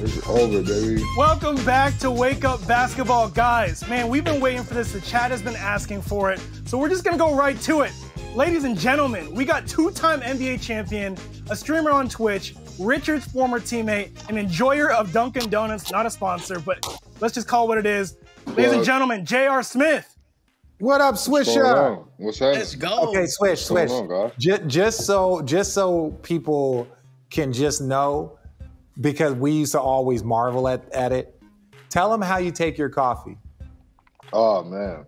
It's over, baby. Welcome back to Wake Up Basketball, guys. Man, we've been waiting for this. The chat has been asking for it. So we're just going to go right to it. Ladies and gentlemen, we got two time NBA champion, a streamer on Twitch, Richard's former teammate, an enjoyer of Dunkin' Donuts, not a sponsor, but let's just call it what it is. Ladies and gentlemen, J.R. Smith. What up, Swisher? What's happening? Let's go. Okay, Swish, Swish. What's going on, guys? Just, just so, just so people can just know, because we used to always marvel at, at it. Tell them how you take your coffee. Oh man.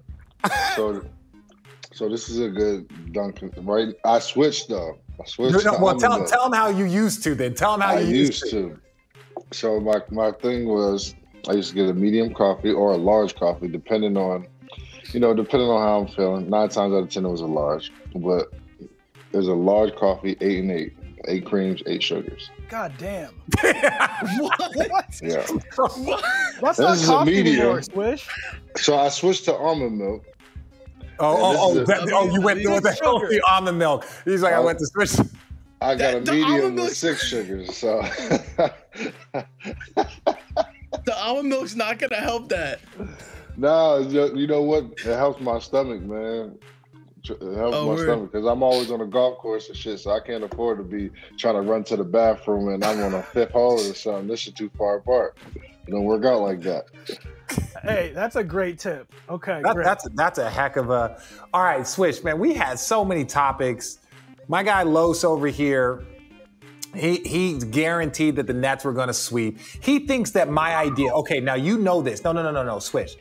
So, so this is a good Dunkin', right? I switched though. I switched. No, well, tell, tell them how you used to. Then tell them how I you used to. So my my thing was I used to get a medium coffee or a large coffee, depending on, you know, depending on how I'm feeling. Nine times out of ten, it was a large, but there's a large coffee, eight and eight, eight creams, eight sugars. God damn. what? Yeah. That's This not is a coffee medium. anymore, Swish. So I switched to almond milk. Oh, oh, oh, that- oh, you went through with the healthy almond milk. He's like, I Oh. went to switch. I got That- a medium with six sugars. So The almond milk's not gonna help that. no, it's just- you know what? It helps my stomach, man. It helps Oh, my word. stomach because I'm always on a golf course and shit, so I can't afford to be trying to run to the bathroom and I'm on a fifth hole or something. This is too far apart. It don't work out like that. Hey, that's a great tip. Okay, That, great. that's that's a heck of a. All right, Swish, man. We had so many topics. My guy Los over here, he he's guaranteed that the Nets were going to sweep. He thinks that my idea. Okay, now you know this. No, no, no, no, no, Swish,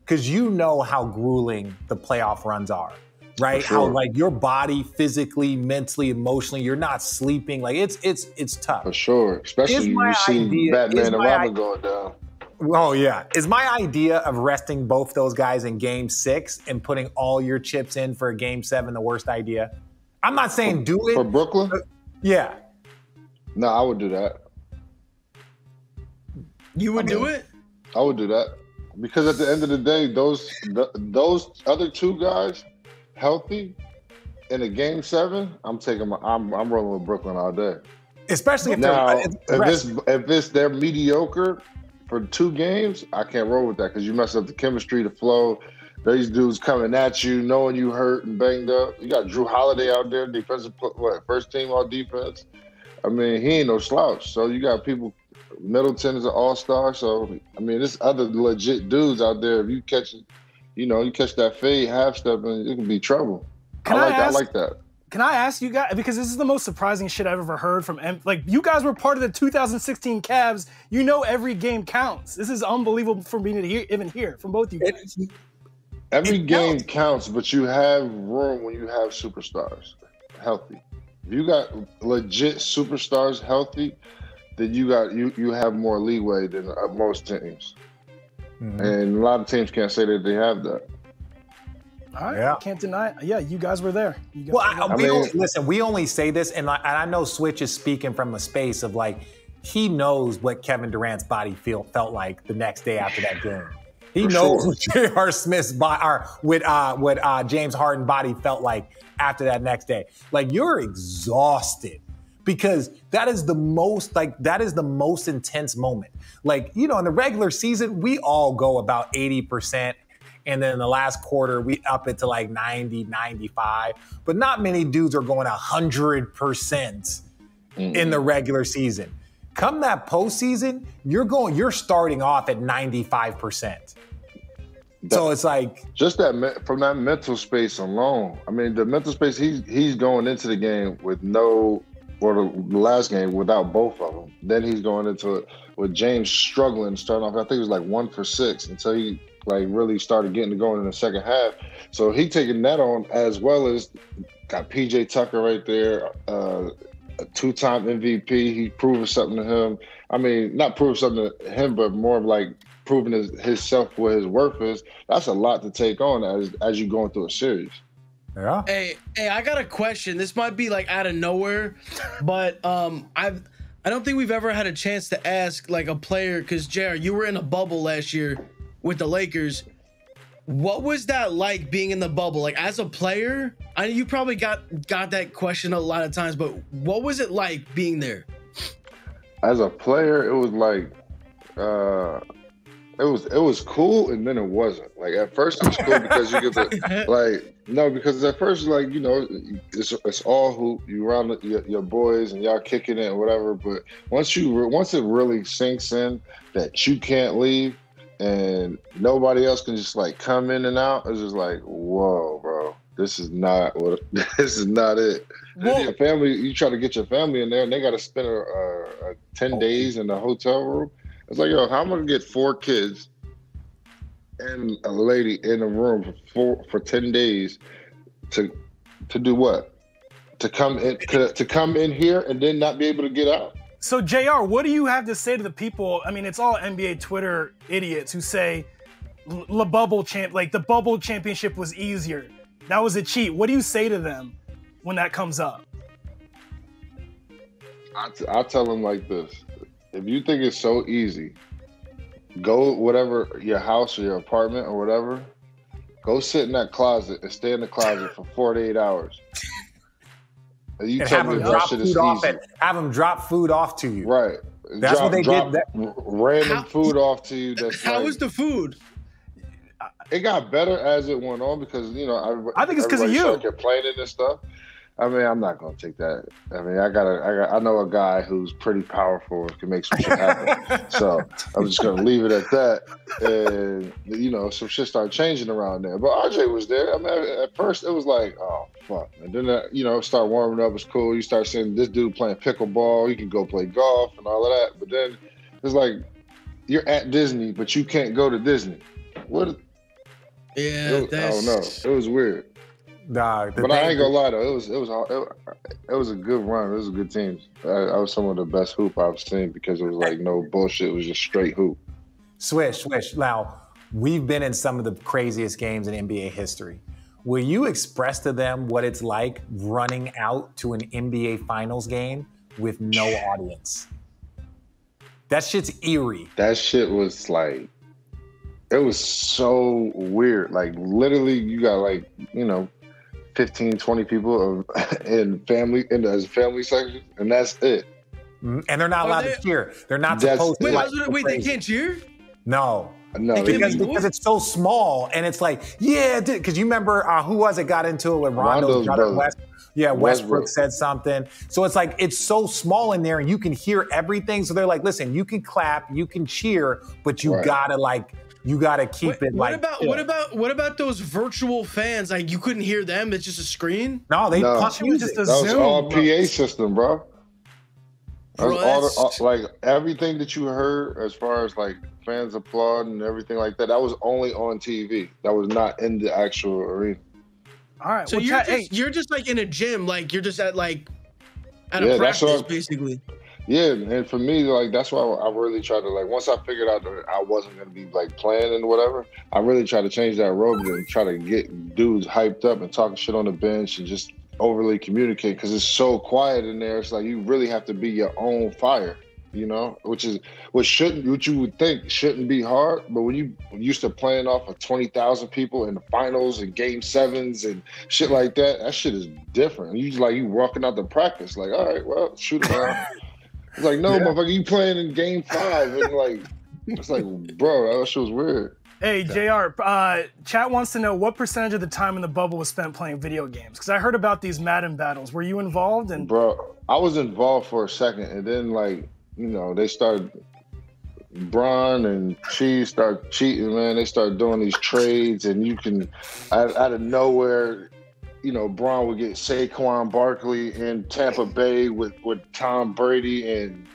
because you know how grueling the playoff runs are. Right? For How like your body physically, mentally, emotionally, you're not sleeping. Like it's it's it's tough. For sure. Especially my you see idea- Batman and Robin i- going down. Oh yeah. Is my idea of resting both those guys in game six and putting all your chips in for a game seven the worst idea? I'm not saying do it. For. Brooklyn? Yeah. No, I would do that. You would do it? I would do that because at the end of the day, those th- those other two guys healthy in a game seven. I'm taking my. I'm I'm rolling with Brooklyn all day. Especially if Now, they're if rest. it's if it's they're mediocre for two games, I can't roll with that because you mess up the chemistry, the flow. These dudes coming at you, knowing you hurt and banged up. You got Jrue Holiday out there, defensive what first team all defense. I mean, he ain't no slouch. So you got people. Middleton is an all star. So I mean, there's other legit dudes out there. If you catch, you know, you catch that fade half step, and it can be trouble. Can I like that. I ask- like that. Can I ask you guys because this is the most surprising shit I've ever heard from M- like you guys were part of the 2016 Cavs. You know every game counts. This is unbelievable for me to hear, even hear from both of you guys. Every It game counts. counts, but you have room when you have superstars healthy. If you got legit superstars healthy, then you got you you have more leeway than uh, most teams, Mhm. and a lot of teams can't say that they have that. All right, Yeah. can't deny. it. Yeah, you guys were there. You guys Well, were I, there. we mean- only, listen. We only say this, and I, and I know Swish is speaking from a space of like he knows what Kevin Durant's body feel felt like the next day after that game. He knows sure. what J.R. Smith's body, or what uh, what uh, James Harden body felt like after that next day. Like you're exhausted because that is the most like that is the most intense moment. Like you know, in the regular season, we all go about eighty percent and then in the last quarter we up it to like 90 95 but not many dudes are going 100% in mm-hmm. the regular season come that postseason you're going you're starting off at 95% so it's like Just that from that mental space alone. I mean, the mental space he's he's going into the game with no, or the last game without both of them. Then he's going into it with James struggling, starting off. I think it was like one for six until he like really started getting it going in the second half. So he taking that on as well as got PJ Tucker right there, uh, a two-time MVP. He proving something to him. I mean, not proving something to him, but more of like proving his himself what his worth is. That's a lot to take on as as you going through a series. yeah Hey, hey, I got a question. This might be like out of nowhere, but um, I've I don't think we've ever had a chance to ask like a player because JR, you were in a bubble last year with the Lakers. What was that like being in the bubble? Like as a player, I you probably got got that question a lot of times, but what was it like being there? As a player, it was like uh, it was it was cool and then it wasn't. Like at first it was cool because you get the like no because at first like you know it's it's all who you around the, your, your boys and y'all kicking it and whatever. But once you once it really sinks in that you can't leave and nobody else can just like come in and out, it's just like whoa, bro. This is not what. This is not it. Well- your family, you try to get your family in there, and they got to spend a, a, a ten oh. days in the hotel room. It's like, yo, how am I gonna get four kids and a lady in a room for four, for ten days to to do what? To come in to, to come in here and then not be able to get out? So Jr., what do you have to say to the people? I mean, it's all NBA Twitter idiots who say the bubble champ, like the bubble championship was easier. That was a cheat. What do you say to them when that comes up? I, t- I tell them like this: if you think it's so easy, go whatever your house or your apartment or whatever. Go sit in that closet and stay in the closet for 48 hours. And you And tell have me them drop food off easy. and have them drop food off to you. Right. That's what they did that- random How- food off to you. That's How like, was the food? it got better as it went on because you know I, I think it's because of you. complaining and stuff. I mean, I'm not gonna take that. I mean, I got a, I got I know a guy who's pretty powerful and can make some shit happen. so I'm just gonna leave it at that. And you know, some shit started changing around there. But RJ was there. I mean, at first it was like, oh fuck, and then uh, you know, start warming up. It's cool. You start seeing this dude playing pickleball. You can go play golf and all of that. But then it's like you're at Disney, but you can't go to Disney. What? Yeah, was, I don't know. It was weird, The but I ain't gonna lie though. It was it was it, it was a good run. It was a good team. I, I was some of the best hoop I've seen because it was like no bullshit. It was just straight hoop. Swish, swish. Now, we've been in some of the craziest games in NBA history. Will you express to them what it's like running out to an NBA Finals game with no audience? That shit's eerie. That shit was like, it was so weird. Like literally, you got like you know. 15 20 people of, in family in the family section and that's it Mm, And they're not Are allowed they- to cheer. They're not That's- supposed to. Wait, like, I was gonna- go wait, they can't cheer? No. No they- Because, be because it's so small and it's like, yeah, because you remember uh, who was it got into it with Rondo's, Rondo's brother, brother. West, yeah, Westbrook, Westbrook. said something. So it's like it's so small in there and you can hear everything. So they're like, listen, you can clap, you can cheer, but you Right. gotta like you gotta keep Wait, it what like about chill. what about what about those virtual fans? Like you couldn't hear them. It's just a screen. no, they No. pump It was music. just a that was Zoom, all bro. PA system bro That Bro, all, the, all uh, like everything that you heard as far as like fans applauding and everything like that that was only on TV that was not in the actual arena All right. So well, you're chat, just hey, you're just like in a gym, like you're just at like at Yeah, a that's practice, what- basically. Yeah, and for me, like that's why I really tried to like once I figured out that I wasn't gonna be like playing and whatever, I really tried to change that road and try to get dudes hyped up and talking shit on the bench and just overly communicate because it's so quiet in there. It's like you really have to be your own fire, you know, which is what shouldn't what you would think shouldn't be hard, but when you used to playing off of twenty thousand people in the finals and game sevens and shit like that, that shit is different. You like you walking out the practice, like, all right, well, shoot around. It's like, no, motherfucker, you playing in game five. And like, it's like, bro, that shit was weird. hey, Jr. Uh, chat wants to know what percentage of the time in the bubble was spent playing video games. Because I heard about these Madden battles. Were you involved? And Bro, I was involved for a second. And then, like, you know, they started, Bron and Cheese start cheating, man. They start doing these trades. And you can, out, out of nowhere, you know, Bron would get Saquon Barkley in Tampa Bay with, with Tom Brady and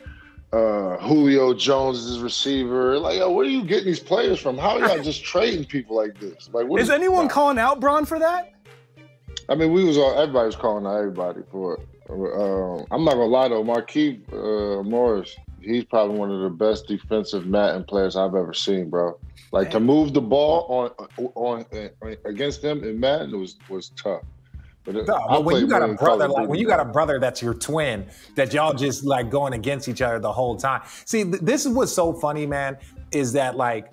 uh, Julio Jones as receiver. Like, yo, where are you getting these players from? How are y'all just trading people like this? Like, what is anyone calling out Bron for that? I mean, we was all everybody was calling out everybody for it. Um, I'm not gonna lie though, Markieff uh, Morris, he's probably one of the best defensive Madden players I've ever seen, bro. Like to move the ball on on, on against them in Madden was was tough. But, No, but when you got a brother, like when you got a brother that's your twin, that y'all just like going against each other the whole time. See, th- this is what's so funny, man, is that like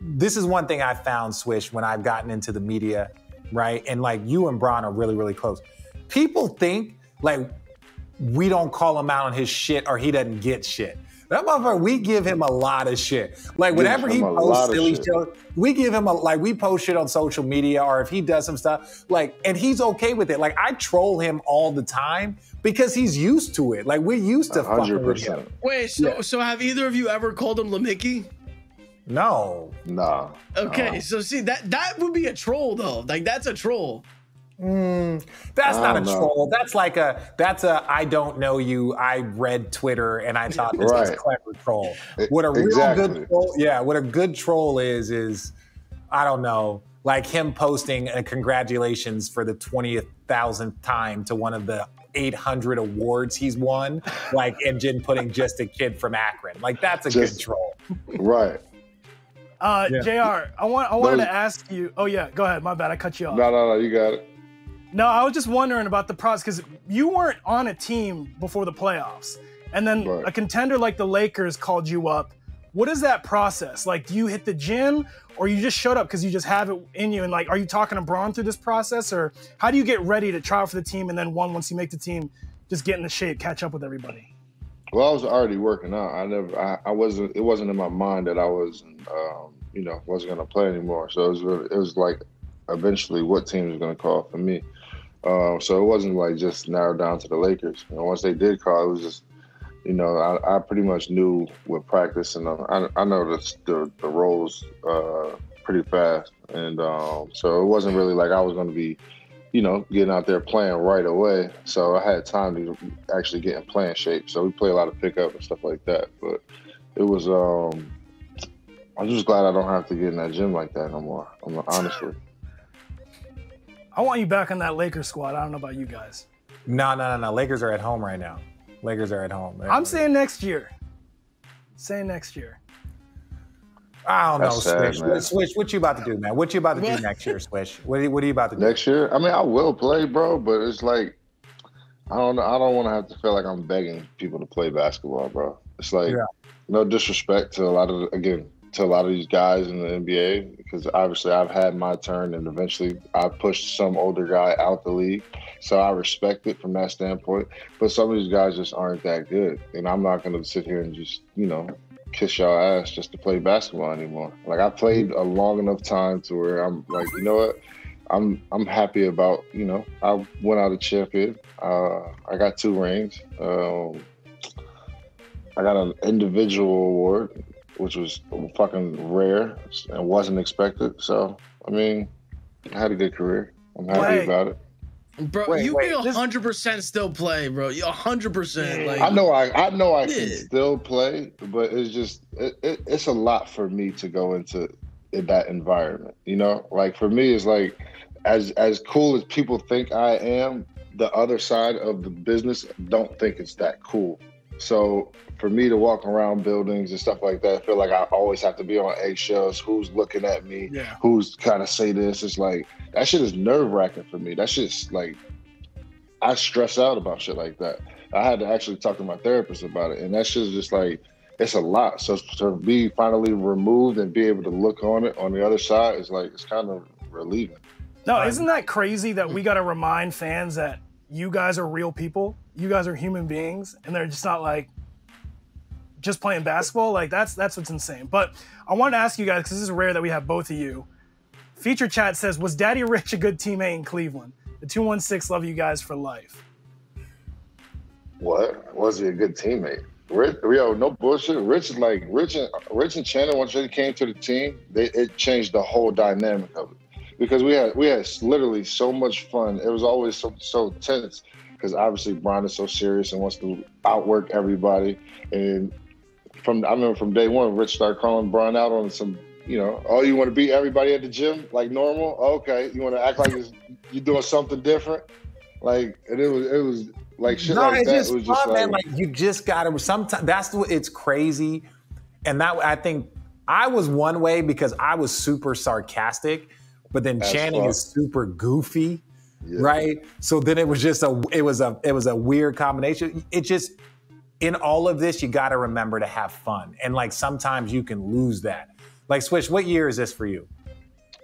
this is one thing I found, Swish, when I've gotten into the media, right? And like you and Bron are really, really close. People think like we don't call him out on his shit or he doesn't get shit. That motherfucker, we give him a lot of shit. Like whenever he him a lot posts silly shit. shit, we give him a like we post shit on social media or if he does some stuff, like, and he's okay with it. Like I troll him all the time because he's used to it. Like we're used to fucking hundred with him. percent. Wait, so Yeah. so have either of you ever called him LeMickey? No. No. Okay, Nah. so see that that would be a troll though. Like that's a troll. Mm, that's not a know. troll. That's like a that's a I don't know you. I read Twitter and I thought this was clever troll. What a real good troll, yeah. What a good troll is is I don't know, like him posting a congratulations for the twentieth thousandth time to one of the 800 awards he's won, like and Jin putting just a kid from Akron. Like that's a Just- good troll. Right. Uh, Yeah. Jr. I want I wanted Those- to ask you. Oh yeah, go ahead. My bad. I cut you off. No, no, no. You got it. No, I was just wondering about the process because you weren't on a team before the playoffs, and then Right. a contender like the Lakers called you up. What is that process? Like, do you hit the gym, or you just showed up because you just have it in you? And like, are you talking to Bron through this process, or how do you get ready to try out for the team, and then one once you make the team, just get into shape, catch up with everybody? Well, I was already working out. I never, I, I wasn't. It wasn't in my mind that I was, um, you know, wasn't going to play anymore. So it was, really- it was like, eventually, what team going to call for me. Um, so it wasn't like just narrowed down to the Lakers. Know, once they did call, it was just, you know, I, I pretty much knew with practice, and uh, I, I know the the, the roles uh, pretty fast, and um, so it wasn't really like I was going to be you know, getting out there playing right away. So I had time to actually get in playing shape. So we play a lot of pickup and stuff like that. But it was, um, I'm just glad I don't have to get in that gym like that no more. Honestly. I want you back on that Lakers squad. I don't know about you guys. No, no, no, no. Lakers are at home right now. Lakers are at home. They're- I'm saying next year. Saying next year. I don't know, That's sad, Swish. man. What, Swish, what you about to do, man? What you about to do next year, Swish? What, are- what are you about to do? Next year, I mean, I will play, bro, but it's like, I don't know. I don't want to have to feel like I'm begging people to play basketball, bro. It's like, Yeah. no disrespect to a lot of, again, to a lot of these guys in the NBA, because obviously I've had my turn and eventually I pushed some older guy out the league. So I respect it from that standpoint. But some of these guys just aren't that good. And I'm not going to sit here and just, you know, kiss y'all ass just to play basketball anymore. Like I played a long enough time to where I'm like, you know what? I'm I'm happy about you know I went out a champion. Uh, I got two rings. Um, I got an individual award, which was fucking rare and wasn't expected. So I mean, I had a good career. I'm happy Wait. about it. Bro, Wait, you wait, can hundred percent still play, bro. You hundred percent. Like I know I I know I Yeah. can still play, but it's just it, it, it's a lot for me to go into in that environment. You know, like for me, it's like as as cool as people think I am, the other side of the business don't think it's that cool. So for me to walk around buildings and stuff like that, I feel like I always have to be on eggshells. Who's looking at me? Yeah. Who's kind of say this? It's like that shit is nerve wracking for me. That shit's like I stress out about shit like that. I had to actually talk to my therapist about it, and that shit's just like it's a lot. So to be finally removed and be able to look on it on the other side is like it's kind of relieving. No, isn't that crazy that we got to remind fans that you guys are real people, you guys are human beings, and they're just not like just playing basketball. Like that's that's what's insane. But I wanted to ask you guys because this is rare that we have both of you. Feature chat says, "Was Daddy Rich a good teammate in Cleveland?" The two one six love you guys for life. What was he a good teammate? Rich, yo, no bullshit. Rich is like Rich and Rich and Shannon once they came to the team, they it changed the whole dynamic of it because we had we had literally so much fun. It was always so so tense because obviously Bron is so serious and wants to outwork everybody. And from I remember from day one, Rich started calling Bron out on some. You know, oh, you want to beat everybody at the gym like normal? Okay, you want to act like you're doing something different? Like, and it was it was like shit no, like it's that. just it was fun, just man. like, Like you just gotta. Sometimes that's what it's crazy, and that I think I was one way because I was super sarcastic, but then That's Channing is super goofy, Yeah. right? So then it was just a it was a it was a weird combination. It just in all of this, you got to remember to have fun, and like sometimes you can lose that. Like Swish, what year is this for you?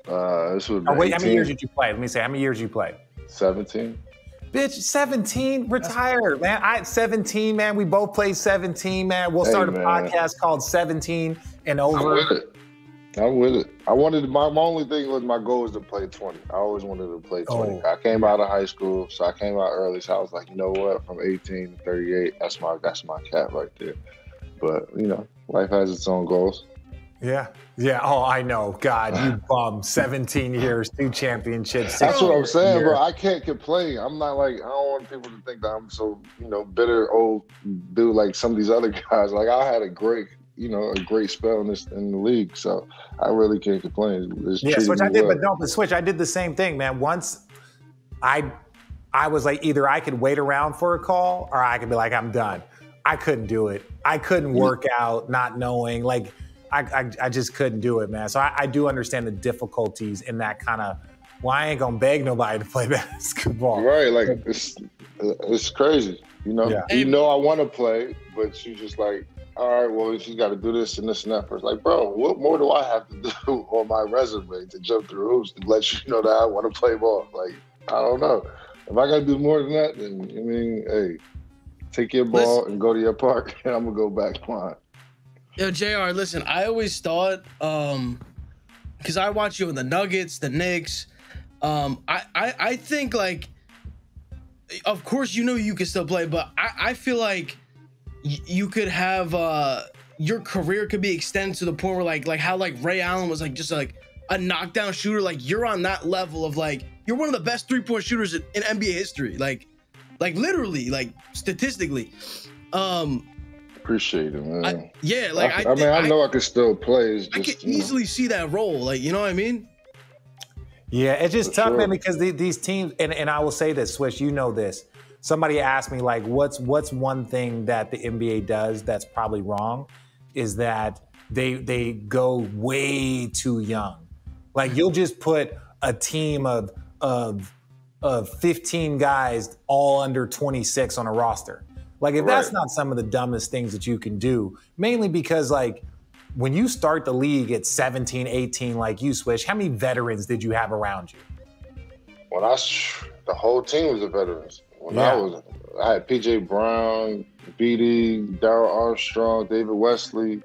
Uh, this would be wait, how many years did you play? Let me say, how many years did you play? 17. Bitch, 17, retire, man. I 17, man. We both played 17, man. We'll Hey, start a man. podcast called 17 and over. With it. I'm with it. I wanted my, my only thing was my goal was to play 20. I always wanted to play 20. Oh. I came out of high school, so I came out early. So I was like, you know what? From 18 to 38, that's my that's my cap right there. But you know, life has its own goals. Yeah. Yeah. Oh, I know. God, you bum. 17 years, two championships. That's what I'm saying, years. bro. I can't complain. I'm not like I don't want people to think that I'm so you know bitter old dude like some of these other guys. Like I had a great you know a great spell in this in the league, so I really can't complain. It's Yeah, switch. I did, well. but don't. But switch. I did the same thing, man. Once, I, I was like, either I could wait around for a call, or I could be like, I'm done. I couldn't do it. I couldn't work out, not knowing. Like, I, I, I just couldn't do it, man. So I, I do understand the difficulties in that kind of. Well, I ain't gonna beg nobody to play basketball. Right, like it's it's crazy. You know, Yeah. you know I want to play, but you just like, all right, well, you got to do this and this and that. First, like, bro, what more do I have to do on my resume to jump through hoops to let you know that I want to play ball? Like, I don't know. If I got to do more than that, then I mean, hey, take your ball and go to your park, and I'm gonna go back mine. Yo, Jr. Listen, I always thought, um, because I watch you in the Nuggets, the Knicks. Um, I, I, I think like, of course, you know you can still play, but I, I feel like you could have uh your career could be extended to the point where like like how like Ray Allen was like just like a knockdown shooter. Like you're on that level of like you're one of the best three point shooters in, in NBA history. Like, like literally, like statistically. Um, Appreciate it, man. I, yeah, like I, I, I mean, think- I know I, can still play. It's I just can you know. easily see that role. Like, you know what I mean? Yeah, it's just For tough, sure. man, because the, these teams, and, and I will say this, Swish, you know this. Somebody asked me, like, what's what's one thing that the NBA does that's probably wrong? Is that they they go way too young. Like you'll just put a team of of of 15 guys all under 26 on a roster. Like if that's not some of the dumbest things that you can do, mainly because like when you start the league at 17, 18, like you swish, how many veterans did you have around you? when I the whole team was the veterans. When Yeah. I was, I had PJ Brown, BD, Darrell Armstrong, David Wesley,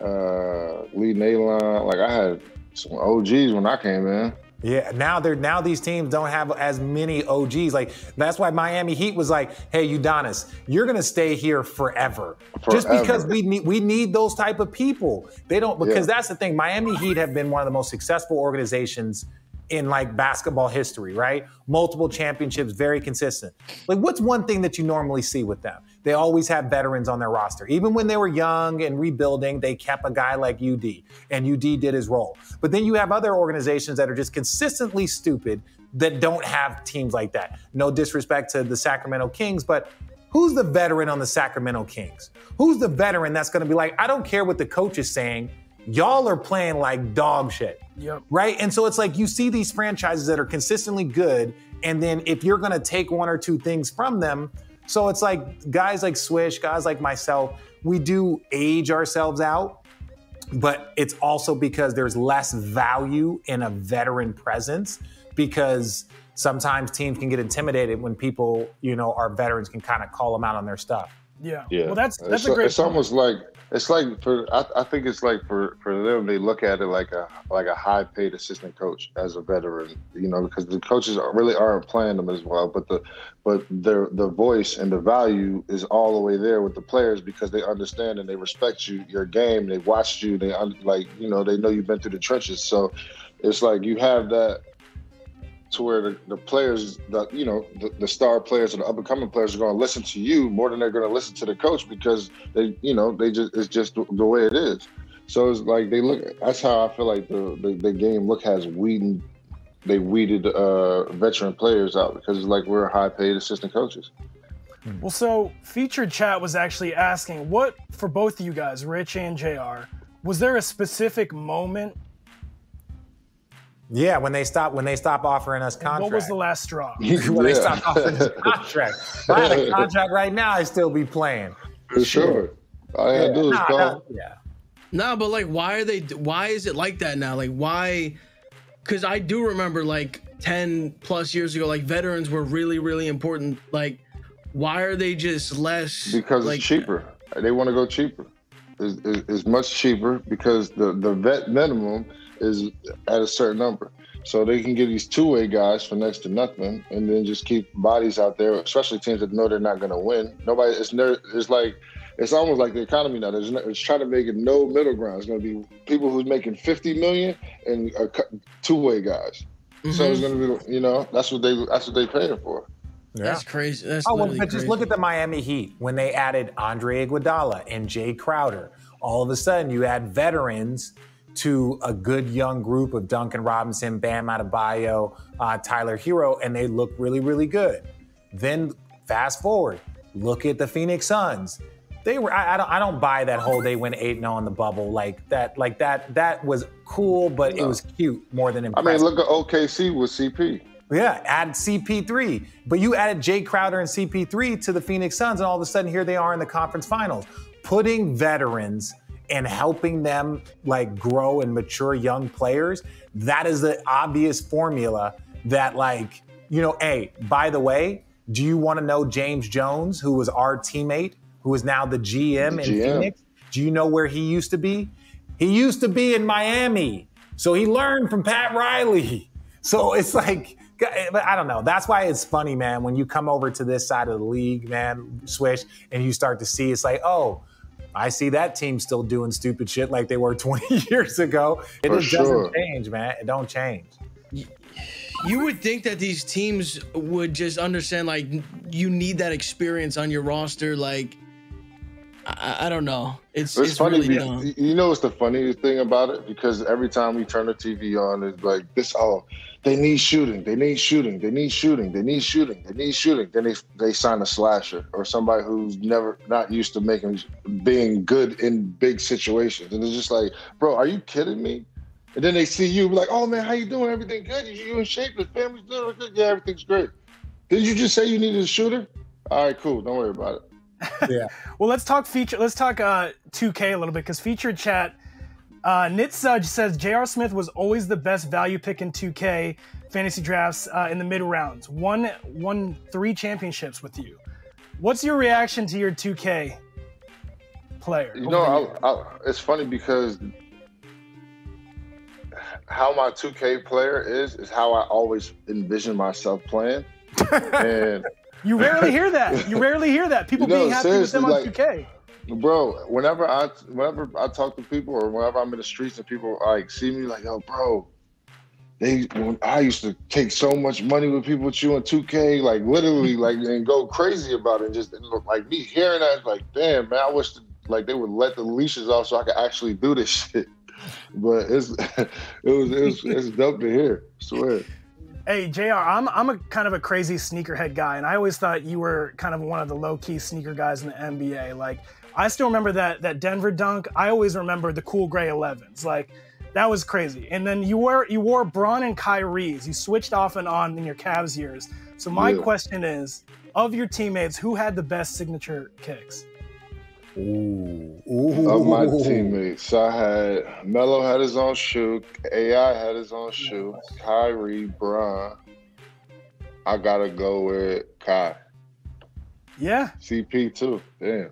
uh, Lee Nailon. Like I had some OGs when I came in. Yeah, now they're now these teams don't have as many OGs. Like that's why Miami Heat was like, "Hey, Udonis, you're gonna stay here forever, just because we need we need those type of people. They don't because Yeah. that's the thing. Miami Heat have been one of the most successful organizations in like basketball history, right? Multiple championships, very consistent. Like, what's one thing that you normally see with them? They always have veterans on their roster. Even when they were young and rebuilding, they kept a guy like UD, and UD did his role. But then you have other organizations that are just consistently stupid that don't have teams like that. No disrespect to the Sacramento Kings, but who's the veteran on the Sacramento Kings? Who's the veteran that's going to be like, I don't care what the coach is saying. Y'all are playing like dog shit. Yep. Right. And so it's like you see these franchises that are consistently good. And then if you're going to take one or two things from them, so it's like guys like Swish, guys like myself, we do age ourselves out, but it's also because there's less value in a veteran presence because sometimes teams can get intimidated when people, you know, our veterans can kind of call them out on their stuff. Yeah. Yeah, Well, that's that's it's, a great. It's point. almost like it's like for I, I think it's like for for them they look at it like a like a high paid assistant coach as a veteran, you know, because the coaches are, really aren't playing them as well, but the but their the voice and the value is all the way there with the players because they understand and they respect you your game, they watched you, they like you know they know you've been through the trenches, so it's like you have that to where the, the players, the you know, the, the star players or the up and coming players are going to listen to you more than they're going to listen to the coach because they, you know, they just it's just the, the way it is. So it's like they look. That's how I feel like the the, the game look has weeded. They weeded uh, veteran players out because it's like we're high paid assistant coaches. Well, so featured chat was actually asking what for both of you guys, Rich and Jr. Was there a specific moment? Yeah, when they stop when they stop offering us contracts. What was the last straw? when they Yeah. stop offering us contract. If I had a contract right now, I'd still be playing. For sure. All I gotta do is Nah, call. nah, yeah. Nah, but like, why are they? Why is it like that now? Like, why? Because I do remember, like, 10 plus years ago, like veterans were really, really important. Like, why are they just less? Because like, it's cheaper. They want to go cheaper. It's, it's, it's much cheaper because the, the vet minimum is at a certain number. So they can get these two way guys for next to nothing, and then just keep bodies out there, especially teams that know they're not going to win. Nobody, it's ner- it's like it's almost like the economy now. There's no, it's trying to make it no middle ground. It's going to be people who's making 50 million and two way guys. Mm-hmm. So it's going to be, you know, that's what they that's what they paying for. Yeah. That's crazy. That's oh, well, but just look at the Miami Heat when they added Andre Iguodala and Jae Crowder. All of a sudden, you add veterans to a good young group of Duncan Robinson, Bam Adebayo, uh, Tyler Herro, and they look really, really good. Then fast forward, look at the Phoenix Suns. They were. I, I don't. I don't buy that whole they went eight zero on the bubble like that. Like that. That was cool, but no. it was cute more than impressive. I mean, look at OKC with CP. Yeah, add CP3. But you added Jae Crowder and CP3 to the Phoenix Suns, and all of a sudden here they are in the conference finals. Putting veterans and helping them like grow and mature young players, that is the obvious formula that like, you know, hey, by the way, do you want to know James Jones, who was our teammate, who is now the GM the in GM. Phoenix? Do you know where he used to be? He used to be in Miami. So he learned from Pat Riley. So it's like, I don't know. That's why it's funny, man, when you come over to this side of the league, man, Swish, and you start to see it's like, oh, I see that team still doing stupid shit like they were 20 years ago. It just sure. doesn't change, man. It don't change. You would think that these teams would just understand, like, you need that experience on your roster. Like, I, I don't know. It's, it's, it's funny. Really dumb. You know what's the funniest thing about it? Because every time we turn the TV on, it's like this. Oh, they need shooting. They need shooting. They need shooting. They need shooting. They need shooting. Then they they sign a slasher or somebody who's never not used to making being good in big situations, and it's just like, bro, are you kidding me? And then they see you like, oh man, how you doing? Everything good? You in shape? The family's doing good? Yeah, everything's great. Did you just say you needed a shooter? All right, cool. Don't worry about it. Yeah. well, let's talk feature. Let's talk uh, 2K a little bit because featured chat uh, Nitsudge says J.R. Smith was always the best value pick in 2K fantasy drafts uh, in the mid rounds. Won won three championships with you. What's your reaction to your 2K player? You know, I, I, it's funny because how my 2K player is is how I always envision myself playing, and you rarely hear that. You rarely hear that. People you know, being happy with them on like, 2K bro whenever i whenever i talk to people or whenever i'm in the streets and people like see me like yo bro they when i used to take so much money with people with you in 2k like literally like and go crazy about it and just look like me hearing that like damn man i wish like they would let the leashes off so i could actually do this shit but it's it was it was it's dope to hear I swear Hey Jr. I'm I'm a kind of a crazy sneakerhead guy, and I always thought you were kind of one of the low key sneaker guys in the NBA. Like I still remember that that Denver dunk. I always remember the cool gray 11s. Like that was crazy. And then you wore you wore Bron and Kyrie's. You switched off and on in your Cavs years. So my yeah. question is, of your teammates, who had the best signature kicks? Ooh. Ooh. Of my teammates, I had Melo had his own shoe, AI had his own shoe, Kyrie, Bron. I gotta go with Kai. Yeah. CP too. Damn.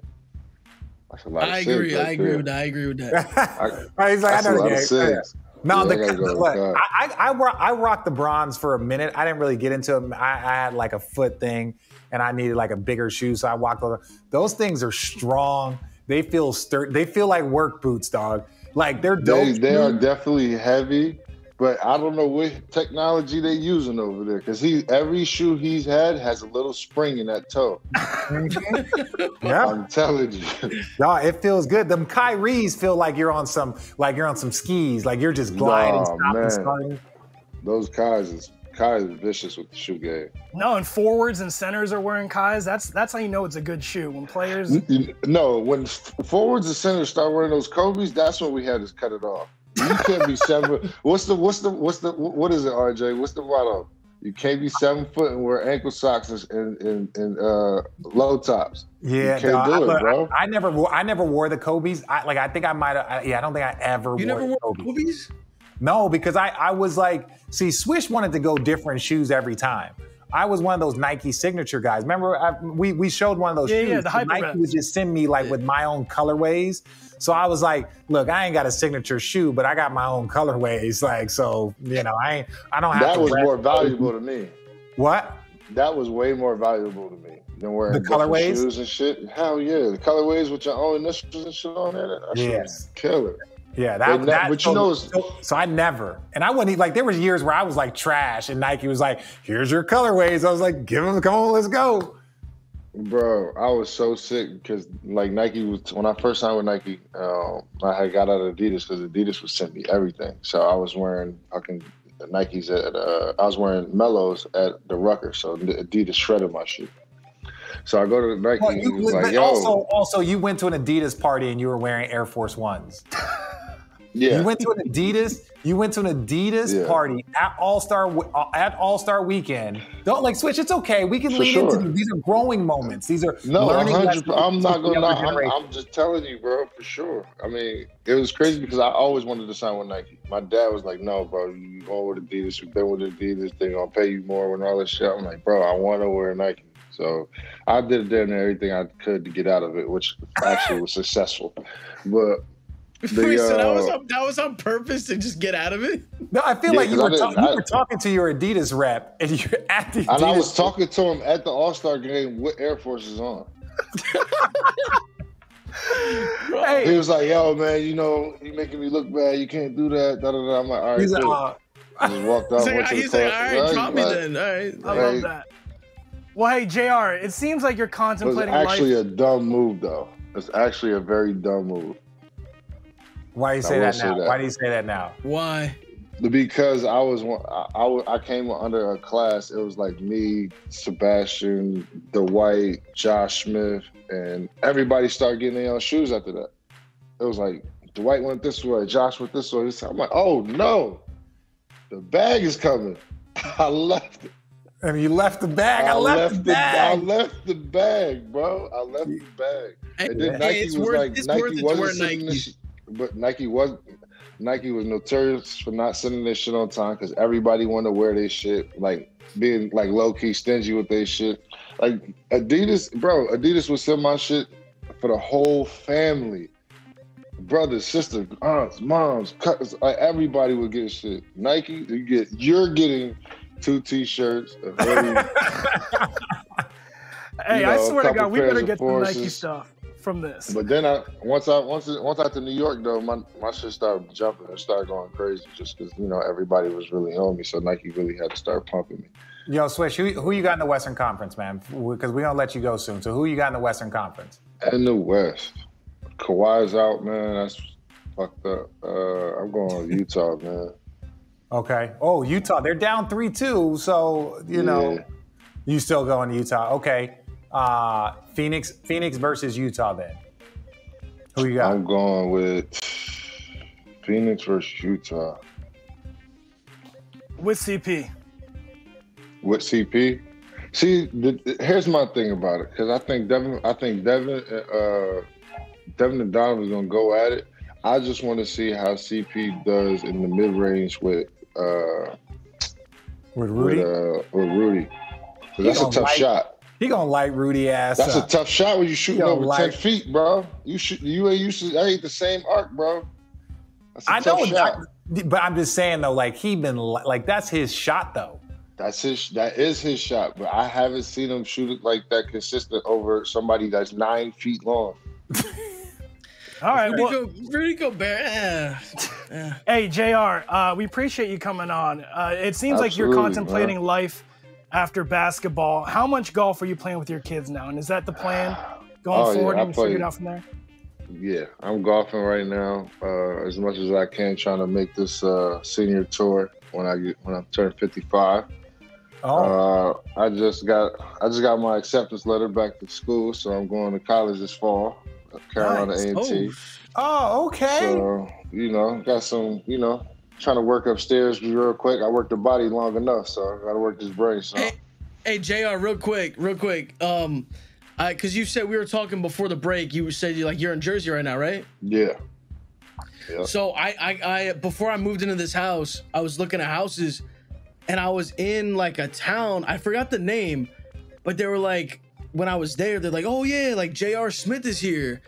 That's a lot I agree. Right I agree with that. I agree with that. I, He's like, I know the game. No, yeah, the, go look, I, I, I, I rocked the bronze for a minute. I didn't really get into it. I, I had like a foot thing, and I needed like a bigger shoe, so I walked over. Those things are strong. They feel stur- They feel like work boots, dog. Like they're dope. They, they are definitely heavy. But I don't know what technology they're using over there because he every shoe he's had has a little spring in that toe. Mm-hmm. yeah, I'm telling you. No, it feels good. Them Kyrie's feel like you're on some like you're on some skis, like you're just gliding, oh, stopping, man. starting. Those Kais is Kai is vicious with the shoe game. No, and forwards and centers are wearing Kais. That's that's how you know it's a good shoe. When players no, when forwards and centers start wearing those Kobe's, that's when we had to cut it off. You can't be seven. What's the what's the what's the what is it, RJ? What's the motto? You can't be seven foot and wear ankle socks and and, and uh, low tops. Yeah, you can't no, do I, it, bro. I, I, never wore I never wore the Kobe's. I, like I think I might have. Yeah, I don't think I ever. You never wore Kobe's. Kobe's? No, because I I was like, see, Swish wanted to go different shoes every time. I was one of those Nike signature guys. Remember, I, we we showed one of those Yeah, shoes. yeah, the Hyper Nike Reps. would just send me like with my own colorways. So I was like, look, I ain't got a signature shoe, but I got my own colorways. Like, so you know, I ain't, I don't have That to. was more valuable to me. What? That was way more valuable to me than wearing The colorways? shoes and shit. Hell yeah, the colorways with your own initials and shit on there. That Yes. killer. Yeah, that. ne- that but you so, know so, so I never, and I wasn't like. There was years where I was like trash, and Nike was like, "Here's your colorways." I was like, "Give them, come on, let's go." Bro, I was so sick because like Nike was when I first signed with Nike, um, I had got out of Adidas because Adidas was send me everything. So I was wearing fucking Nikes at uh, I was wearing Melos at the Rucker, so Adidas shredded my shit. So I go to Nike Well, and you, he was but like, "Yo, also, also, you went to an Adidas party and you were wearing Air Force Ones. yeah, You went to an Adidas. You went to an Adidas Yeah. party at All Star uh, at All Star Weekend. Don't like switch. It's okay. We can For lean sure. into these. These are growing moments. These are No, learning I'm not gonna. I'm. I'm just telling you, bro, for sure. I mean, it was crazy because I always wanted to sign with Nike. My dad was like, "No, bro, you going with Adidas? You've been with Adidas. They're gonna pay you more and all this shit." I'm like, "Bro, I want to wear Nike." So I did damn near everything I could to get out of it, which actually was successful. But The, Wait, so that was uh, on, that was on purpose to just get out of it. No, I feel Yeah, like you 'cause I were, didn't- ta- you I- were talking to your Adidas rep, and you're at the. and I Adidas was talking to him at the All Star game with Air Forces on. He was like, "Yo, man, you know, you making me look bad. You can't do that." Da, da, da. I'm like, "All right." He's like, cool." uh, I just walked out. He's like, went to the he's like, all right, Right, drop me right. then. All right. I Right. love that. Well, hey, Jr. It seems like you're It was contemplating actually life. a dumb move, though. It's actually a very dumb move why do you say will that say now? that. Why do you say that now? Why? because I was one- I, I, I came under a class. It was like me, Sebastian, Dwight, Josh Smith, and everybody started getting their own shoes after that. It was like Dwight went this way, Josh went this way. I'm like, oh no, the bag is coming. I left it. And you left the bag. I, left, the bag. I left the bag, bro. I left the bag. And then Hey, Nike it's was worth- like, Nike it to wasn't wear Nike. this, sh- but Nike was, Nike was notorious for not sending this shit on time because everybody wanted to wear their shit, like being like low key stingy with their shit. Like Adidas, bro, Adidas would send my shit for the whole family, brothers, sisters, aunts, moms, cousins, like everybody would get shit. Nike, you get, you're getting two t-shirts, Hey, I know, a swear to God, we better get the Nike stuff from this. But then I once I once it, once out to New York though, my my shit started jumping and started going crazy just because you know everybody was really on me, so Nike really had to start pumping me. Yo, Swish, who, who you got in the Western Conference, man? Because we're going to let you go soon. So who you got in the Western Conference? In the West, Kawhi's out, man. That's fucked up. Uh, I'm going with Utah, man. Okay. Oh, Utah. They're down 3 2. So, you know, Yeah. you still going to Utah. Okay. Uh, Phoenix Phoenix versus Utah then. Who you got? I'm going with Phoenix versus Utah With CP. with CP. See, the, the- here's my thing about it because I think Devin, I think Devin, uh, Devin and Donovan's gonna go at it. I just want to see how CP does in the mid range with uh, With with Rudy? uh, with Rudy. 'Cause that's a tough light- shot. He going to light Rudy ass That's up. a tough shot when you shooting over like- ten feet, bro. You shoot. You ain't used to. That ain't the same arc, bro. That's a I tough know, shot. I- but I'm just saying though, like he been like that's his shot though. That's his. That is his shot, but I haven't seen him shoot it like that consistent over somebody that's nine feet long. All right. Rudy, Well, Go, Rudy Gobert. eh, hey, Jr. Uh, we appreciate you coming on. Uh, it seems like you're Absolutely, contemplating life after basketball. How much golf are you playing with your kids now? And is that the plan going Oh, forward? I and figure it out from there. Yeah, I'm golfing right now uh, as much as I can, trying to make this uh, senior tour when I get when I turn 55. Oh, Uh, I just got I just got my acceptance letter back to school, so I'm going to college this fall, Carolina Nice. A&T. Oh, oh, okay. So you know, got some you know trying to work upstairs real quick. I worked the body long enough, so I got to work this brain. So Hey, hey, Jr. Real quick, real quick. Um, I because you said we were talking before the break. You said you like you're in Jersey right now, right? yeah, Yep. So I, I, I, before I moved into this house, I was looking at houses, and I was in like a town. I forgot the name, but they were like, when I was there, they're like, oh yeah, like Jr. Smith is here,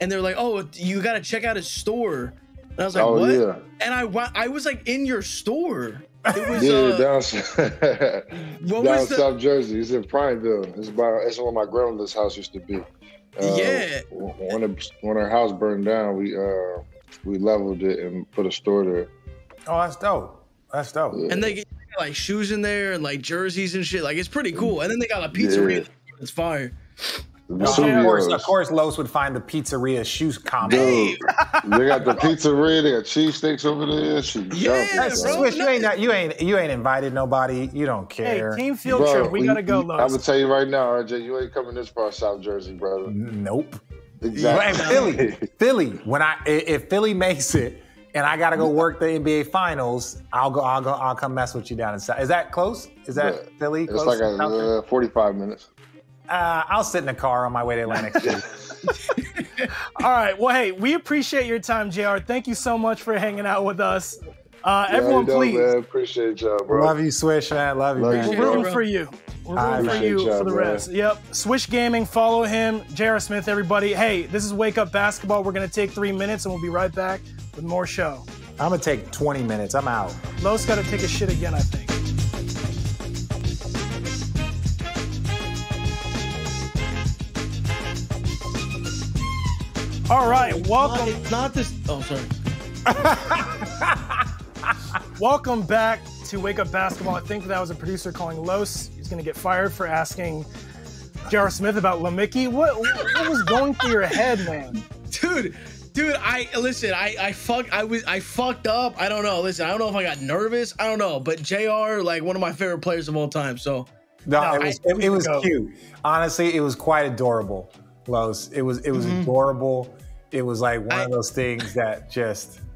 and they're like, oh, you got to check out his store. And I was like, oh what? yeah, And I, wa- I was like in your store. It was, yeah, uh, down, what down was the, South Jersey. It's in Prineville. It's by it's where my grandmother's house used to be. Uh, Yeah. When it, when her house burned down, we uh we leveled it and put a store there. Oh, that's dope. That's dope. Yeah. and they get like shoes in there and like jerseys and shit. Like it's pretty cool. And then they got a pizzeria. Yeah. It's fire. The of course, Vesuvios. of course, Los would find the pizzeria shoe combo. Dude, they got the pizzeria. They got cheesesteaks over there. She Yeah, jumping, Swish, you ain't not, you ain't you ain't invited nobody. You don't care. Hey, care. team field Bro, trip. We gotta go, I'm gonna tell you right now, RJ, you ain't coming this far, South Jersey, brother. nope. Exactly. Hey, Philly, Philly. When I i- if Philly makes it and I gotta go work the NBA Finals, I'll go. I'll go. I'll come mess with you down in South. Is that close? Is that Yeah. Philly? It's close like a, uh, 45 minutes. Uh, I'll sit in the car on my way to Atlantic City. All right. Well, hey, we appreciate your time, Jr. Thank you so much for hanging out with us. Uh, Yeah, everyone, you please. man. Appreciate y'all, bro. Love you, Swish, man. Love you, Love man. you, We're rooting for you. We're I rooting for appreciate you y'all, for the bro. rest. Yep. Swish Gaming. Follow him. J.R. Smith, everybody. Hey, this is Wake Up Basketball. We're going to take three minutes and we'll be right back with more show. I'm gonna take 20 minutes. I'm out. Los got to take a shit again, I think. All right, welcome, It's not this. Oh, sorry. welcome back to Wake Up Basketball. I think that was a producer calling Los. He's going to get fired for asking J.R. Smith about LeMickey. What, what was going through your head, man? dude dude i listen i i fuck i was i fucked up i don't know listen i don't know if i got nervous i don't know but jr like one of my favorite players of all time so No, No, it was I- it, it was go. cute. Honestly, it was quite adorable, Los. It was it was adorable. It was like one I- of those things that just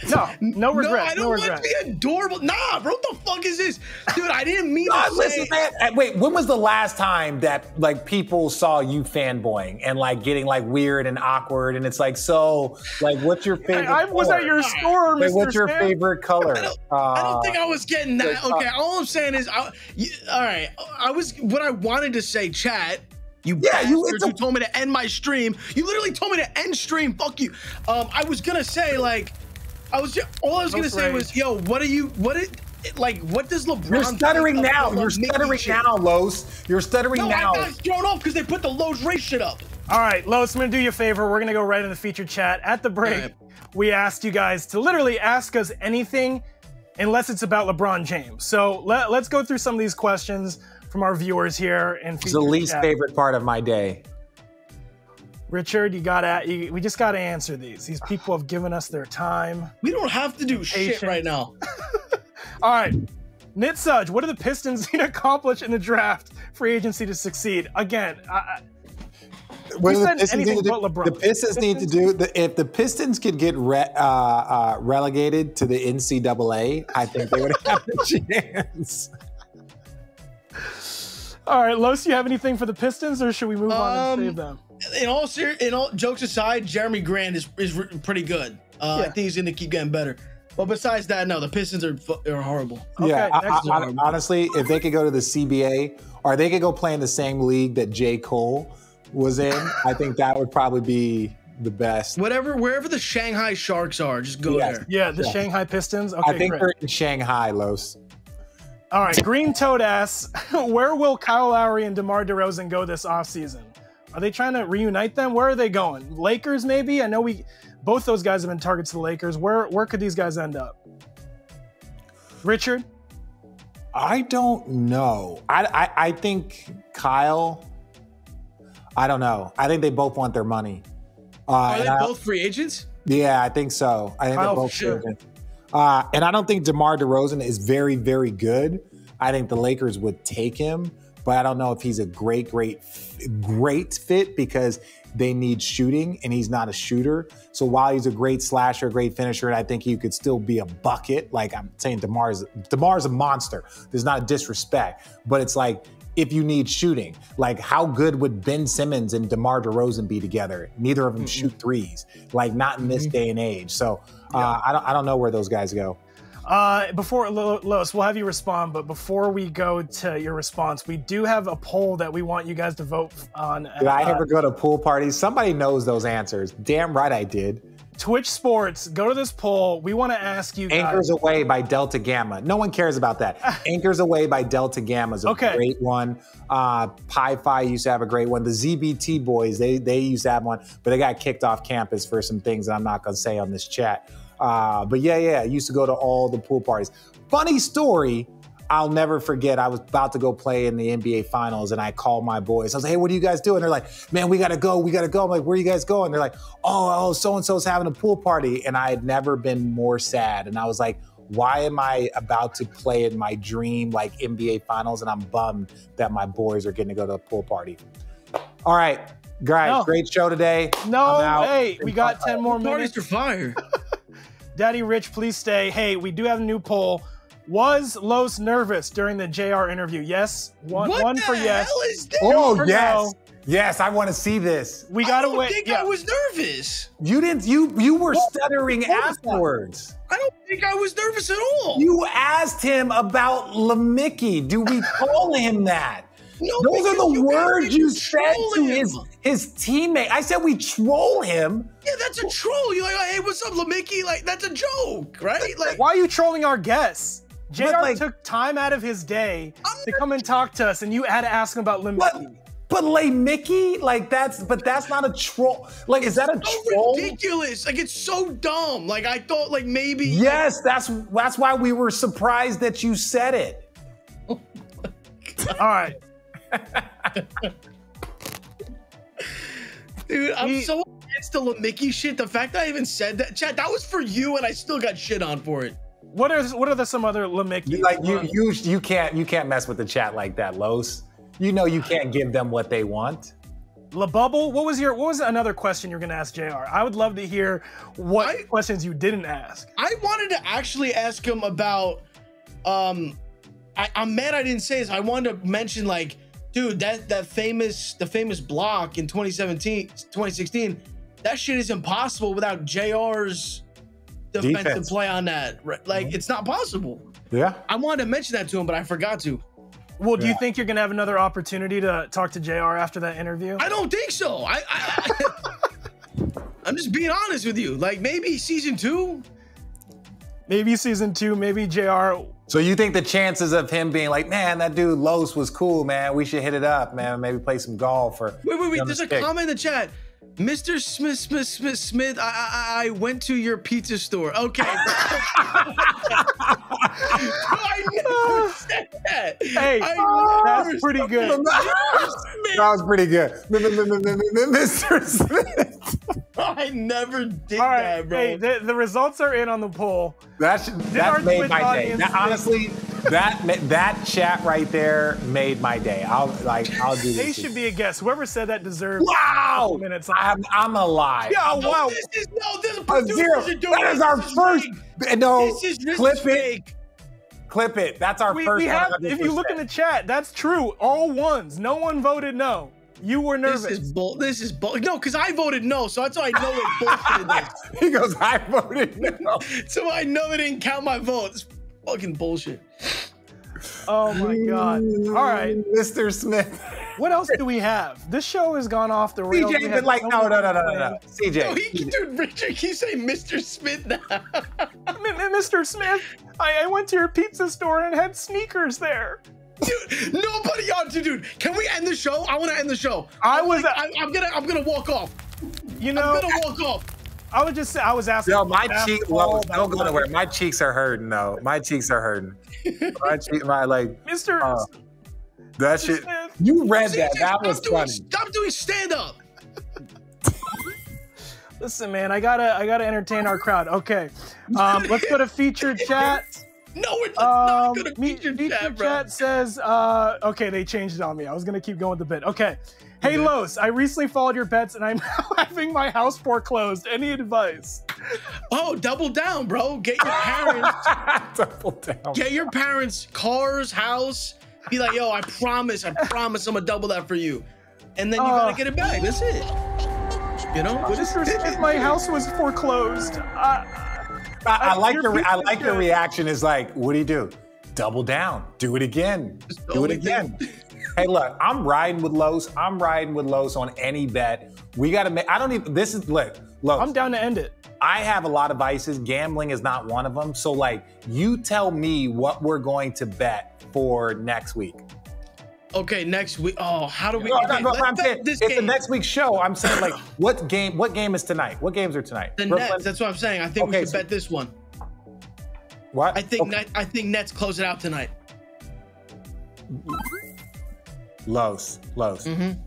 No, no no regrets. i don't want regrets. to be adorable nah bro what the fuck is this dude i didn't mean God, to listen, say man. uh, Wait, when was the last time that like people saw you fanboying and like getting like weird and awkward? And it's like, so, like, what's your favorite? I, I was at your store, Like, Mr. what's your Stan. favorite color? I don't Uh, think I was getting that. like, uh, Okay, all I'm saying is, I, you, all right. I was what I wanted to say. Chat, you Yeah, you- it's a- who told me to end my stream. You literally told me to end stream. Fuck you. Um, I was gonna say like, I was just, all I was gonna Most say was, yo, what are you? What it like? What does LeBron? You're stuttering now. You're stuttering shit? now, Los. You're stuttering No, now. I got thrown off because they put the Lowe's race shit up. All right, Los, I'm gonna do you a favor. We're gonna go right in the featured chat. At the break, All right. we asked you guys to literally ask us anything, unless it's about LeBron James. So let, let's go through some of these questions from our viewers here. And It's the least favorite part of my day. Richard, you gotta. You, we just gotta answer these. These people have given us their time. We don't have to do shit right now. All right. Knit Sudge, what do the Pistons need to accomplish in the draft free agency to succeed? Again, I, I- What do said anything need to but do? LeBron. The Pistons need to do the, if the Pistons could get re, uh, uh, relegated to the NCAA, I think they would have a chance. All right, Los, you have anything for the Pistons, or should we move on and Um, save them? in all ser- in all jokes aside, Jerami Grant is is re- pretty good. Uh, I think he's gonna keep getting better. But besides that, no, the Pistons are are horrible. yeah, I- I- one. honestly, if they could go to the CBA or they could go play in the same league that J. Cole was in, I think that would probably be the best. Whatever, wherever the Shanghai Sharks are, just go Yes. there. Yeah, the Shanghai Pistons. Okay, I think great. they're in Shanghai, Los. All right, Green Toad asks, where will Kyle Lowry and DeMar DeRozan go this offseason? Are they trying to reunite them? Where are they going? Lakers, maybe? I know we both those guys have been targets to the Lakers. Where where could these guys end up? Richard? I don't know. I, I I think Kyle. I don't know. I think they both want their money. Uh, Are and they I- both free agents? Yeah, I think so. I think Kyle, they're both sure. good. Uh, and I don't think DeMar DeRozan is very, very good. I think the Lakers would take him, but I don't know if he's a great, great, great fit because they need shooting and he's not a shooter. So while he's a great slasher, great finisher, and I think he could still be a bucket. Like I'm saying, DeMar's DeMar's a monster. There's not a disrespect, but it's like if you need shooting. Like, how good would Ben Simmons and DeMar DeRozan be together? Neither of them mm-hmm. shoot threes. Like, not in this mm-hmm. day and age. So uh, yeah. I don't I don't know where those guys go. Uh, before Los, we'll have you respond, but before we go to your response, we do have a poll that we want you guys to vote on. Did uh, I ever go to pool parties? Somebody knows those answers. Damn right I did. Twitch Sports, go to this poll. We want to ask you. Guys. Anchors Away by Delta Gamma. No one cares about that. Anchors Away by Delta Gamma is a okay. great one. Uh, Pi Phi used to have a great one. The ZBT boys, they they used to have one, but they got kicked off campus for some things that I'm not going to say on this chat. Uh, but yeah, yeah, I used to go to all the pool parties. Funny story. I'll never forget. I was about to go play in the NBA Finals, and I called my boys. I was like, "Hey, what are you guys doing?" They're like, "Man, we gotta go. We gotta go." I'm like, "Where are you guys going?" They're like, "Oh, oh, so and so's having a pool party," and I had never been more sad. And I was like, "Why am I about to play in my dream like NBA Finals, and I'm bummed that my boys are getting to go to a pool party?" All right, guys, no. great show today. No, hey, we got ten more minutes. Parties are fire. Daddy Rich, please stay. Hey, we do have a new poll. Was Los nervous during the JR interview? Yes. One, what one the for yes. Hell is this? Oh, yes. No. Yes, I want to see this. We gotta wait. I think yeah. I was nervous. You didn't. You you were what, stuttering what afterwards. I don't think I was nervous at all. You asked him about LeMickey. Do we call him that? No, Those are the words you said to him. his his teammate. I said we troll him. Yeah, that's a troll. You're like, hey, what's up, LeMickey? Like, that's a joke, right? Like, why are you trolling our guests? JR like, took time out of his day I'm to come and talk to us, and you had to ask him about LeMickey. But LeMickey, like that's but that's not a troll. Like, is that a so troll? Ridiculous! Like it's so dumb. Like I thought, like maybe. Yes, that's that's why we were surprised that you said it. All right. Dude, I'm he, so against the Mickey shit. The fact that I even said that, Chad, that was for you, and I still got shit on for it. What are what are the some other LeMickey? Like you you you can't you can't mess with the chat like that, Los. You know you can't give them what they want. La Bubble, what was your what was another question you're gonna ask JR? I would love to hear what I, questions you didn't ask. I wanted to actually ask him about um I, I'm mad I didn't say this. I wanted to mention like dude, that that famous the famous block in 2017, 2016, that shit is impossible without JR's defensive Defense. play on that. Like mm-hmm. it's not possible. Yeah. I wanted to mention that to him, but I forgot to. Well, do yeah. you think you're gonna have another opportunity to talk to JR after that interview? I don't think so. I, I I'm just being honest with you. Like maybe season two. Maybe season two, maybe JR so you think the chances of him being like, man, that dude Los was cool, man. We should hit it up, man. Maybe play some golf or. Wait, wait, wait. There's a comment in the chat. Mr. Smith, Smith, Smith, Smith. I, I, I went to your pizza store. Okay. I never said that. Hey, that's pretty good. that was pretty good, Mr. Smith. I never did All right, that, bro. Hey, the, the, results are in on the poll. That should, that made my day. That, honestly, that that chat right there made my day. I'll like I'll do. They should be a guest. Whoever said that deserves. Wow. Minutes. I'm I'm alive. Yeah. Oh, wow. This is no. This is a zero. That is our first. No. This is this clip is it. Clip it. That's our we, first. We have, if you look in the chat, that's true. All ones. No one voted no. You were nervous. This is bull. This is bull. No, because I voted no, so that's why I know what bullshit he goes, I voted no, so I know they didn't count my vote. It's fucking bullshit. Oh my god! All right, Mr. Smith. What else do we have? This show has gone off the rails. CJ been like, no, no, no, no, no, no. CJ. No, he, dude, Richard, keeps saying Mr. Smith now. Mr. Smith, I, I went to your pizza store and had sneakers there. Dude, nobody on to dude. Can we end the show? I want to end the show. I was. Like, I, am gonna. I'm gonna walk off. You know. I'm gonna walk off. I was just. Say I was asking. Yo, my cheeks. Well, don't go nowhere. My cheeks are hurting though. My cheeks are hurting. my cheek. My like. Mister. Uh, that shit. You read that. That was doing, funny. Stop doing stand up. Listen, man. I gotta. I gotta entertain our crowd. Okay. Um, let's go to featured chat. No, it's not gonna feature, feature chat, bro. chat says, uh, okay, they changed it on me. I was gonna keep going with the bit. Okay. Hey Los, I recently followed your bets and I'm now having my house foreclosed. Any advice? Oh, double down, bro. Get your parents double down. Get your parents cars, house, Be like, yo, I promise, I promise, I'm gonna double that for you, and then you Uh. gotta get it back. That's it. You know. What is- Mr. Smith, my house was foreclosed. I, I, I like Your your re- I like your reaction. Is like, what do you do? Double down. Do it again. the Do it only thing- again. Hey, look, I'm riding with Los. I'm riding with Los on any bet. We got to make. I don't even. This is look, Los. I'm down to end it. I have a lot of vices. Gambling is not one of them. So, like, you tell me what we're going to bet for next week. Okay, next week. Oh, how do we? No, no, okay, no, let's I'm saying this it's the next week's show. I'm saying like, what game? What game is tonight? What games are tonight? The Brooklyn- Nets. That's what I'm saying. I think Okay, we should so- bet this one. What? I think Okay. Net, I think Nets close it out tonight. Los, Los. Mhm.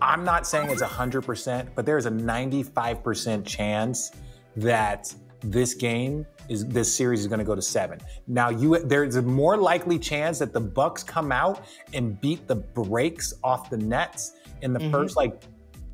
I'm not saying it's 100%, but there's a 95% chance that this game is this series is going to go to 7. Now, you there's a more likely chance that the Bucks come out and beat the brakes off the Nets in the first like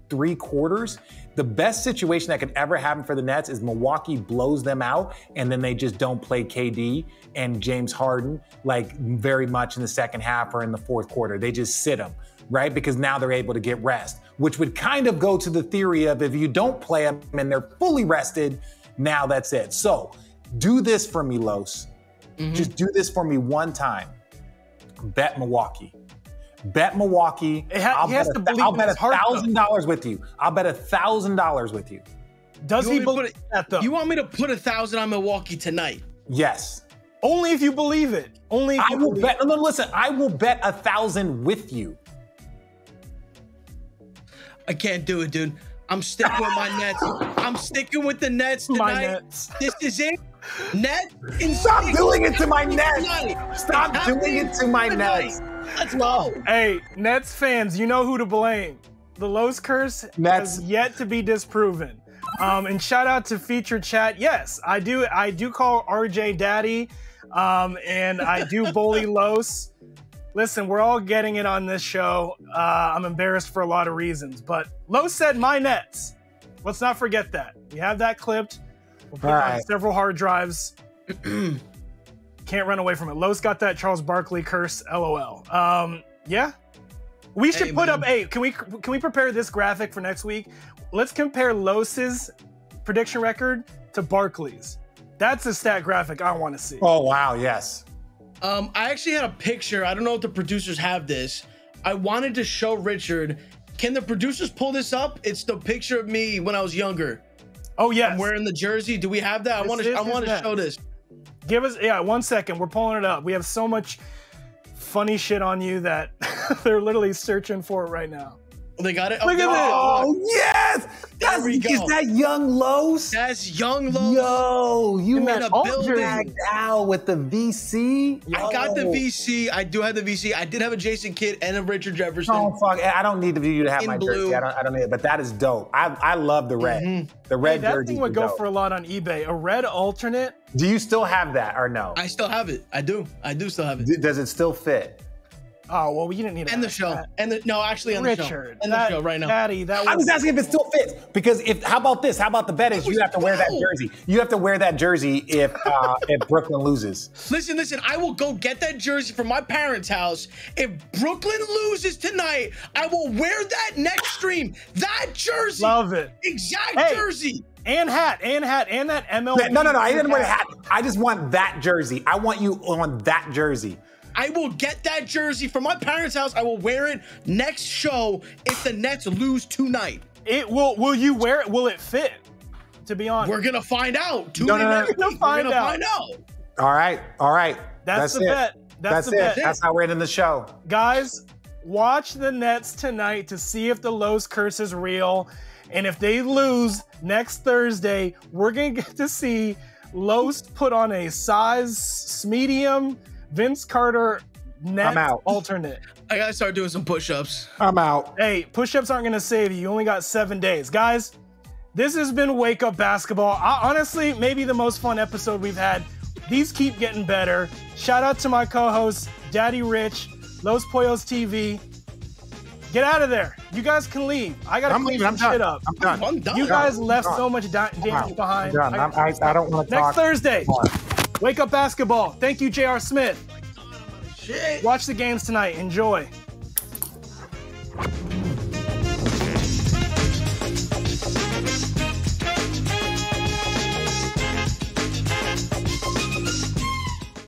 3 quarters. The best situation that could ever happen for the Nets is Milwaukee blows them out and then they just don't play KD and James Harden like very much in the second half or in the fourth quarter. They just sit them, right? Because now they're able to get rest, which would kind of go to the theory of if you don't play them and they're fully rested, now that's it. So do this for me, Los. Mm-hmm. Just do this for me one time. Bet Milwaukee. Bet Milwaukee. It ha- I'll he has bet to a, believe I'll bet a his heart, though. thousand dollars with you. I'll bet a thousand dollars with you. Does You he want me to put believe it- that though? You want me to put a thousand on Milwaukee tonight? Yes. Only if you believe it. Only if I you will believe bet. No, no, listen. I will bet a thousand with you. I can't do it, dude. I'm sticking with my Nets. I'm sticking with the Nets tonight. My Nets. This is it. Net and Stop doing it to my tonight. Nets. Stop doing it to my tonight. Nets. Let's go. Hey, Nets fans, you know who to blame. The Los curse Nets. has yet to be disproven. Um, and shout out to feature chat. Yes, I do. I do call RJ Daddy, um, and I do bully Los. Listen, we're all getting it on this show. Uh, I'm embarrassed for a lot of reasons, but Los said my Nets. Let's not forget that. We have that clipped. We'll put it All on right. several hard drives. Can't run away from it. Los got that Charles Barkley curse. LOL. Um, yeah. We should Hey, put man. up. Hey, can we can we prepare this graphic for next week? Let's compare Los's prediction record to Barkley's. That's a stat graphic I want to see. Oh wow, yes. Um, I actually had a picture. I don't know if the producers have this. I wanted to show Richard. Can the producers pull this up? It's the picture of me when I was younger. Oh yeah, I'm wearing the jersey. Do we have that? I want to. I want to show this. Give us yeah, one second. We're pulling it up. We have so much funny shit on you that they're literally searching for it right now. They got it. Look at Oh. Oh yes. That's, we Is that young Los? That's young Lo. Yo, you in went a all building. dragged out with the VC. I got the Yo. VC. I do have the VC. I did have a Jason Kidd and a Richard Jefferson. Oh fuck! I don't need you to have In my blue. jersey. I don't. I don't need it. But that is dope. I I love the red. Mm-hmm. The red Hey, that jersey. thing would go dope. for a lot on eBay. A red alternate. Do you still have that or no? I still have it. I do. I do still have it. Does it still fit? Oh well, you didn't need to And the show. that. And the no, actually, on the show. Richard, And that, the show right now. Daddy, that was, I was asking if it still fits because if how about this? How about the bet is you have to wear that jersey. You have to wear that jersey if uh, if Brooklyn loses. Listen, listen. I will go get that jersey from my parents' house. If Brooklyn loses tonight, I will wear that next stream. That jersey. love it. Exact Hey. jersey. And hat, and hat, and that MLB. No, no, no. I didn't wear the hat. I just want that jersey. I want you on that jersey. I will get that jersey from my parents' house. I will wear it next show if the Nets lose tonight. It will. Will you wear it? Will it fit? To be honest, We're gonna find out. Tune No, in no, no. We're week. gonna We're gonna find find out. All right, all right. that's, the it. bet. That's, That's, the it. bet. That's how we're ending the show. Guys, watch the Nets tonight to see if the Los curse is real. And if they lose next Thursday, we're going to get to see Los put on a size medium Vince Carter net I'm out. alternate. I gotta start doing some push-ups. I'm out. Hey, push ups aren't going to save you. You only got seven days. Guys, this has been Wake Up Basketball. I, honestly, maybe the most fun episode we've had. These keep getting better. Shout out to my co hosts, Daddy Rich, Los Pollos TV. Get out of there. You guys can leave. I got to I'm clean leaving. some I'm done. shit up. I'm done. I'm done. You guys left done. so much da- damage behind. I'm done. I- I'm, I, I don't want to Next talk. Thursday, Wake up basketball. Thank you, J.R. Smith. Shit. Watch the games tonight. Enjoy.